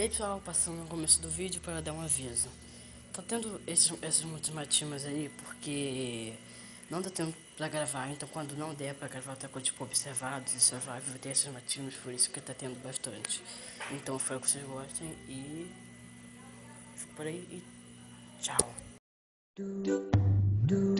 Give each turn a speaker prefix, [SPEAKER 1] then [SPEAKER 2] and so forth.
[SPEAKER 1] E aí pessoal, passando no começo do vídeo para dar um aviso. Tô tendo esses, esses muitos aí porque não dá tempo para gravar, então quando não der para gravar tá com tipo observados e survival, tem ter esses por isso que tá tendo bastante. Então espero que vocês gostem e fico por aí e tchau. Do, do, do,